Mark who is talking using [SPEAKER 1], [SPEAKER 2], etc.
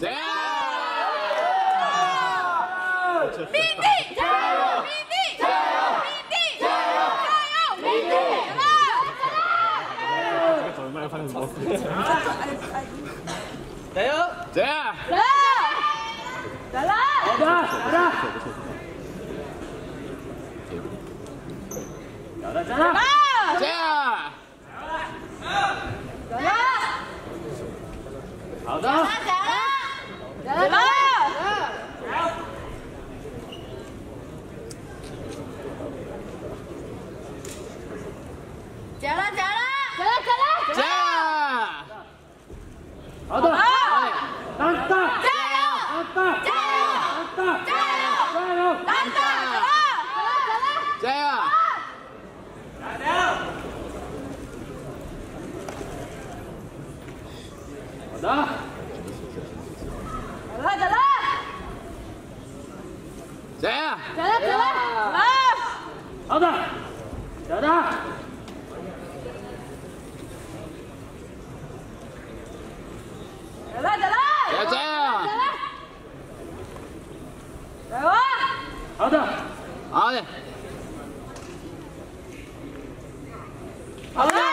[SPEAKER 1] 加油！
[SPEAKER 2] 明帝加油！明帝加油！明帝加油！加油！明帝
[SPEAKER 1] 加油！加油！
[SPEAKER 2] 来啦！
[SPEAKER 1] 好的，好的。
[SPEAKER 2] 来了，来了！
[SPEAKER 1] 加油！
[SPEAKER 2] 来了！
[SPEAKER 1] 好的。
[SPEAKER 2] 走了！走了！加了，加了！加了，加了！
[SPEAKER 1] 加油！
[SPEAKER 3] 好的，
[SPEAKER 1] 单打，
[SPEAKER 2] 加油！
[SPEAKER 3] 单打，
[SPEAKER 2] 加油！
[SPEAKER 3] 单打，
[SPEAKER 2] 加油！
[SPEAKER 3] 加油！
[SPEAKER 2] 单打！
[SPEAKER 1] 加油！
[SPEAKER 3] 好的，
[SPEAKER 2] 来了，来了！
[SPEAKER 1] 加油！
[SPEAKER 2] 加了，加了！来！
[SPEAKER 3] 好的，小的，
[SPEAKER 2] 来了，来了！
[SPEAKER 1] 加油！加油！
[SPEAKER 2] 来吧！
[SPEAKER 3] 好的，
[SPEAKER 1] 好的。
[SPEAKER 2] 好了！